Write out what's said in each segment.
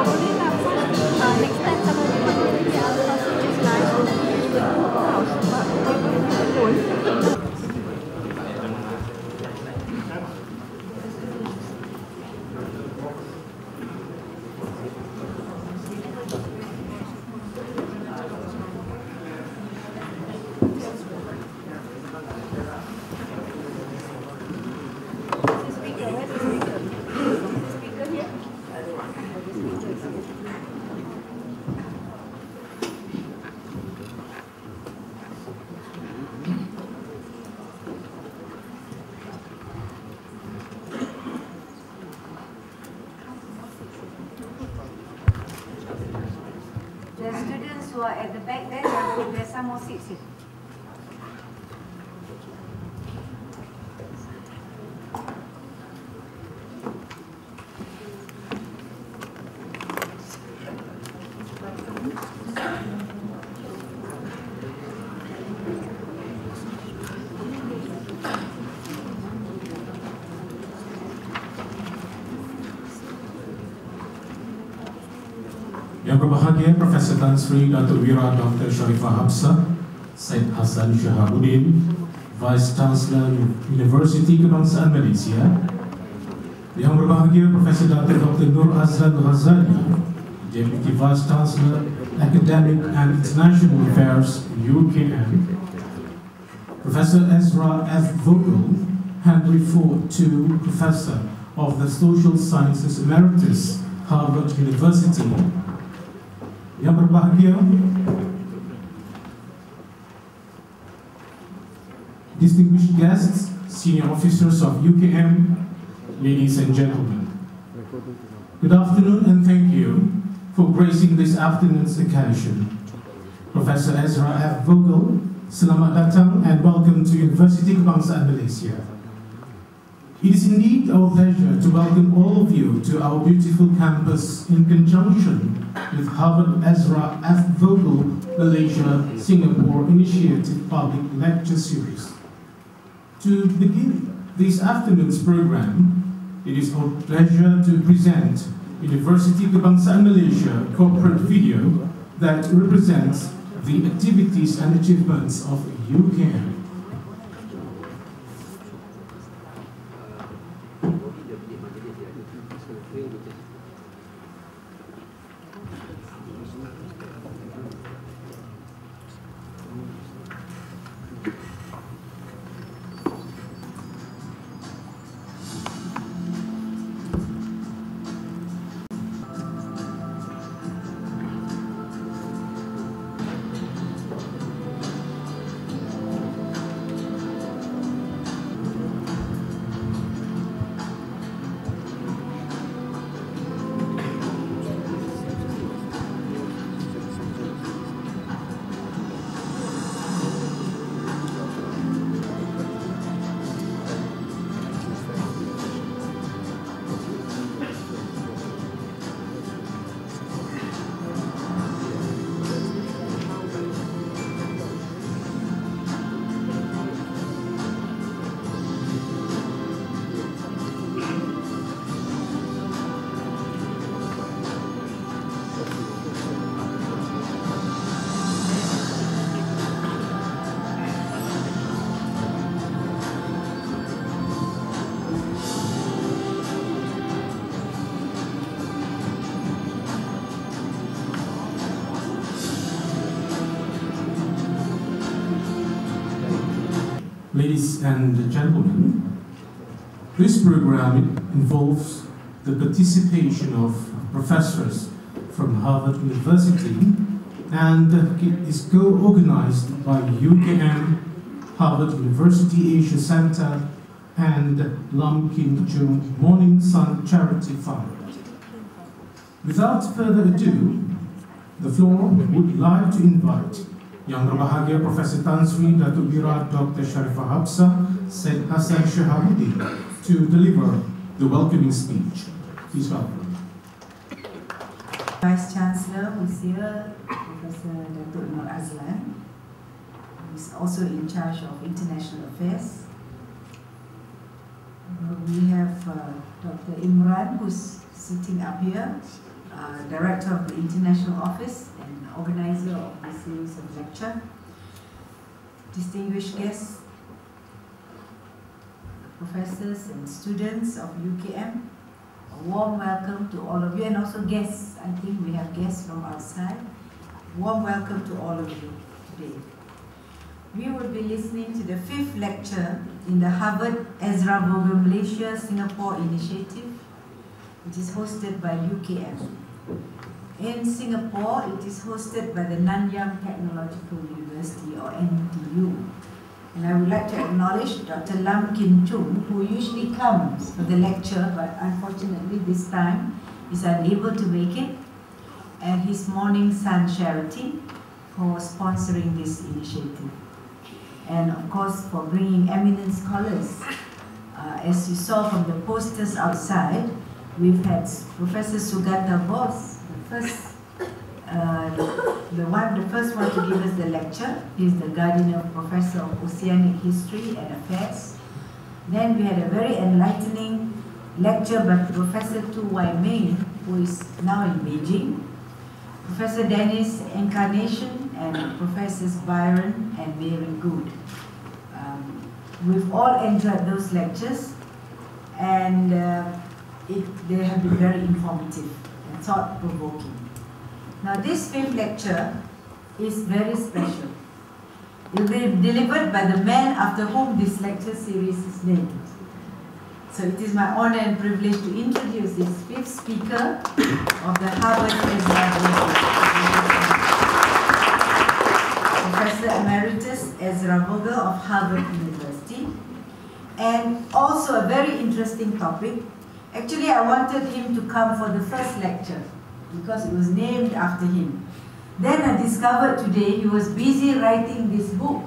Oh, there- there's berbahagia Profesor Tan Sri Datuk Wira Dr. Sharifah Hapsah, Syed Hassan Shahabuddin, Vice Chancellor Universiti Kebangsaan Malaysia. Yang berbahagia Profesor Datuk Dr. Noor Azlan Ghazali, Deputy Vice Chancellor Academic and International Affairs UKM. Professor Ezra F. Vogel, Henry Ford II Professor of the Social Sciences Emeritus, Harvard University. Yang berbahagia, distinguished guests, senior officers of UKM, ladies and gentlemen. Good afternoon and thank you for gracing this afternoon's occasion. Professor Ezra F. Vogel, selamat datang and welcome to University Kebangsaan Malaysia. It is indeed our pleasure to welcome all of you to our beautiful campus in conjunction with Harvard Ezra F. Vogel Malaysia Singapore Initiative Public Lecture Series. To begin this afternoon's program, it is our pleasure to present University Kebangsaan Malaysia corporate video that represents the activities and achievements of UKM. 不用不对 Ladies and gentlemen, this program involves the participation of professors from Harvard University and is co-organized by UKM, Harvard University Asia Center, and Lam Kin Chung Morning Sun Charity Fund. Without further ado, the floor would like to invite Yang Berbahagia Profesor Tan Sri Datuk Wira Dr. Sharifah Hapsah Syed Hassan Shahabuddin to deliver the welcoming speech. Please welcome. Vice Chancellor who's here, Professor Datuk Noor Azlan, who's also in charge of international affairs. we have uh, Dr. Imran, who's sitting up here, uh, Director of the International Office and organizer of this series of lecture. Distinguished guests, professors and students of UKM, a warm welcome to all of you and also guests. I think we have guests from outside. Warm welcome to all of you today. We will be listening to the fifth lecture in the Harvard Ezra Vogel Malaysia Singapore Initiative, which is hosted by UKM. In Singapore, it is hosted by the Nanyang Technological University or NTU. And I would like to acknowledge Dr. Lam Kin Chung, who usually comes for the lecture, but unfortunately this time is unable to make it, and his Morning Sun Charity for sponsoring this initiative. And of course, for bringing eminent scholars. Uh, as you saw from the posters outside, we've had Professor Sugata Bose, the first uh, the one, the first one to give us the lecture is the Gardiner Professor of Oceanic History and Affairs. Then we had a very enlightening lecture by Professor Tu Weiming, who is now in Beijing. Professor Dennis Encarnation and Professors Byron and Mary Good. Um, we've all enjoyed those lectures and uh, it, they have been very informative and thought-provoking. Now this fifth lecture is very special. It will be delivered by the man after whom this lecture series is named. So it is my honor and privilege to introduce this fifth speaker of the Harvard Ezra Professor Emeritus Ezra Vogel of Harvard University. And also a very interesting topic. Actually, I wanted him to come for the first lecture because it was named after him. Then I discovered today he was busy writing this book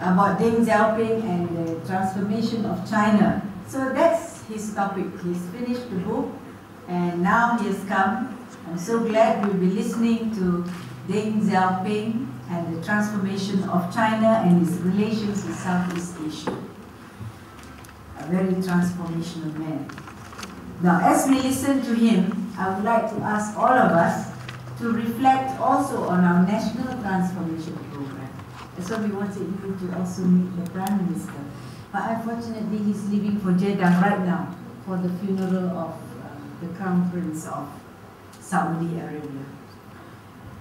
about Deng Xiaoping and the transformation of China. So that's his topic. He's finished the book and now he has come. I'm so glad we'll be listening to Deng Xiaoping and the transformation of China and its relations with Southeast Asia. Very transformational man. Now, as we listen to him, I would like to ask all of us to reflect also on our national transformation program. So we wanted you to also meet the Prime Minister. But unfortunately, he's leaving for Jeddah right now for the funeral of uh, the Crown Prince of Saudi Arabia.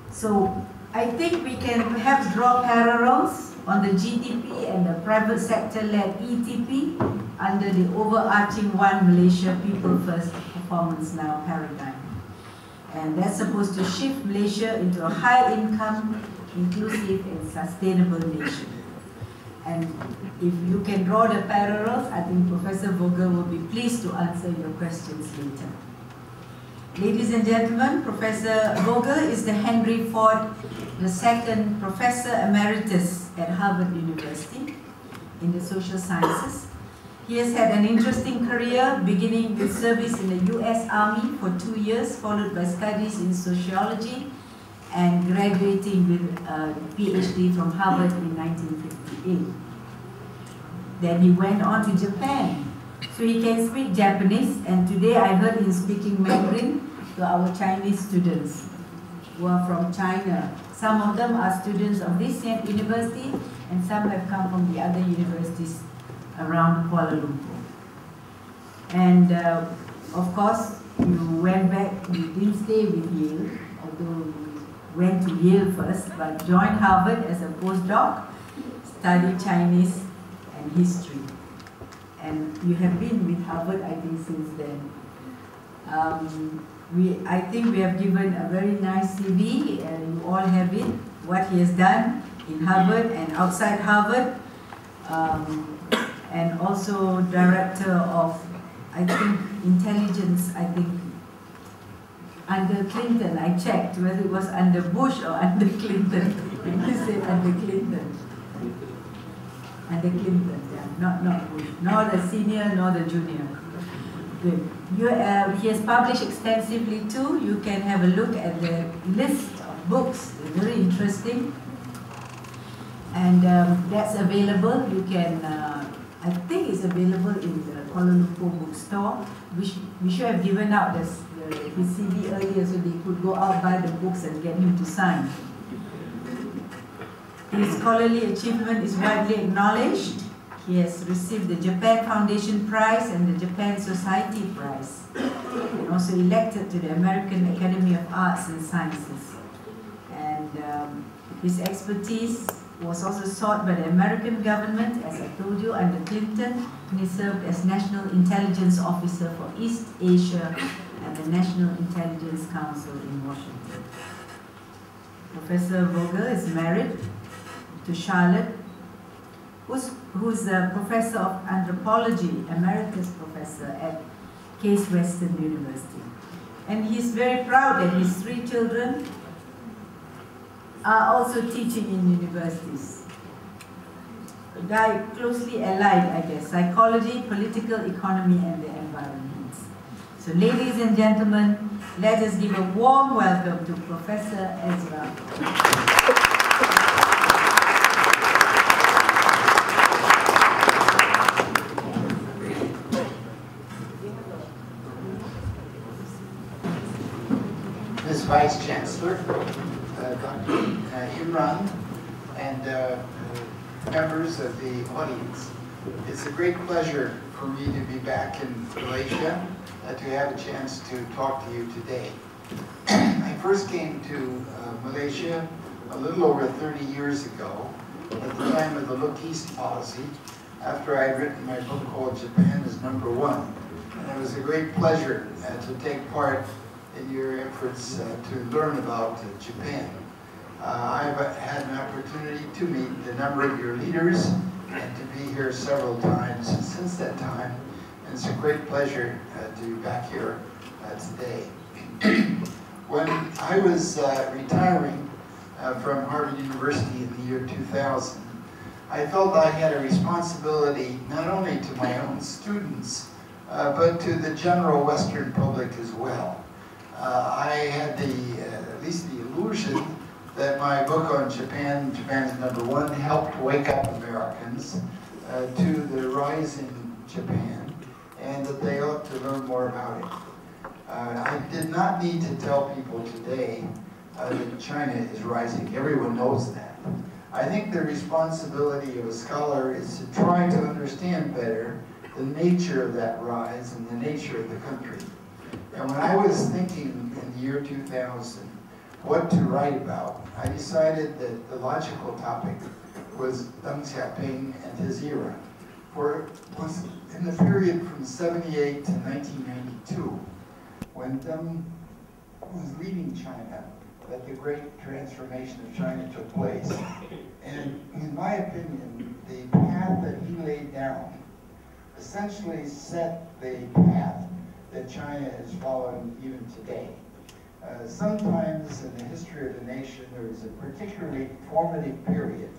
So I think we can perhaps draw parallels on the GTP and the private sector-led ETP under the overarching One Malaysia People First performance now paradigm. And that's supposed to shift Malaysia into a high income, inclusive and sustainable nation. And if you can draw the parallels, I think Professor Vogel will be pleased to answer your questions later. Ladies and gentlemen, Professor Vogel is the Henry Ford II Professor Emeritus at Harvard University in the social sciences he has had an interesting career, beginning with service in the US Army for two years, followed by studies in sociology, and graduating with a PhD from Harvard in 1958. Then he went on to Japan. So he can speak Japanese, and today I heard him speaking Mandarin to our Chinese students who are from China. Some of them are students of this same university, and some have come from the other universities around Kuala Lumpur. And uh, of course, you went back, you didn't stay with Yale, although you went to Yale first, but joined Harvard as a postdoc, studied Chinese and history. And you have been with Harvard, I think, since then. Um, we, I think we have given a very nice CV, and you all have it, what he has done in Harvard and outside Harvard. Um, and also director of, I think, intelligence, I think, under Clinton. I checked whether it was under Bush or under Clinton. he said under Clinton. Under Clinton, yeah, not, not Bush. Nor the senior, nor the junior. Good. You, uh, he has published extensively too. You can have a look at the list of books. They're very interesting. And um, that's available. You can uh, I think it's available in the Kuala Lumpur bookstore. We, sh we should have given out this, the, his CD earlier so they could go out buy the books and get him to sign. His scholarly achievement is widely acknowledged. He has received the Japan Foundation Prize and the Japan Society Prize, and also elected to the American Academy of Arts and Sciences. And um, his expertise was also sought by the American government, as I told you, under Clinton, when he served as National Intelligence Officer for East Asia at the National Intelligence Council in Washington. Professor Vogel is married to Charlotte, who's, who's a professor of anthropology, emeritus professor at Case Western University. And he's very proud that his three children are also teaching in universities. They closely allied, I guess, psychology, political economy, and the environment. So ladies and gentlemen, let us give a warm welcome to Professor Ezra. Vice Chancellor, uh, Dr. uh, Imran, and uh, members of the audience. It's a great pleasure for me to be back in Malaysia, uh, to have a chance to talk to you today. I first came to uh, Malaysia a little over 30 years ago, at the time of the Look East policy, after I had written my book called Japan is Number One. And it was a great pleasure uh, to take part in your efforts uh, to learn about uh, Japan. Uh, I've had an opportunity to meet a number of your leaders and to be here several times since that time. And it's a great pleasure to be back here today. when I was retiring from Harvard University in the year 2000, I felt I had a responsibility not only to my own students, uh, but to the general Western public as well I had the, uh, at least the illusion that my book on Japan, Japan's number one, helped wake up Americans uh, to the rise in Japan and that they ought to learn more about it. Uh, I did not need to tell people today uh, that China is rising. Everyone knows that. I think the responsibility of a scholar is to try to understand better the nature of that rise and the nature of the country. And when I was thinking in the year 2000 what to write about, I decided that the logical topic was Deng Xiaoping and his era. For it was in the period from 78 to 1992, when Deng was leading China, that the great transformation of China took place. And in my opinion, the path that he laid down essentially set the path that China is following even today. Uh, sometimes in the history of a nation, there is a particularly formative period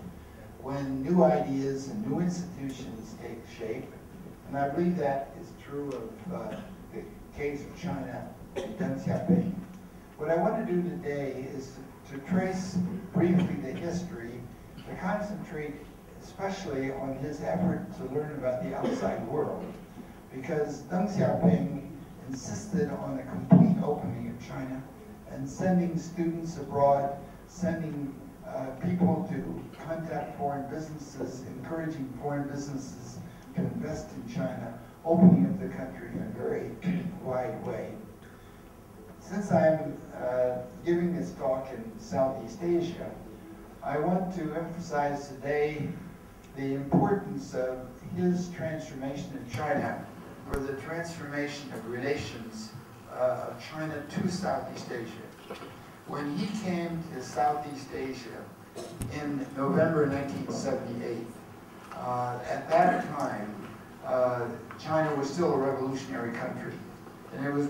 when new ideas and new institutions take shape. And I believe that is true of uh, the case of China and Deng Xiaoping. What I want to do today is to, to trace briefly the history, to concentrate especially on his effort to learn about the outside world. Because Deng Xiaoping insisted on a complete opening of China and sending students abroad, sending uh, people to contact foreign businesses, encouraging foreign businesses to invest in China, opening up the country in a very wide way. Since I'm uh, giving this talk in Southeast Asia, I want to emphasize today the importance of his transformation in China for the transformation of relations uh, of China to Southeast Asia. When he came to Southeast Asia in November 1978, uh, at that time, uh, China was still a revolutionary country. And it was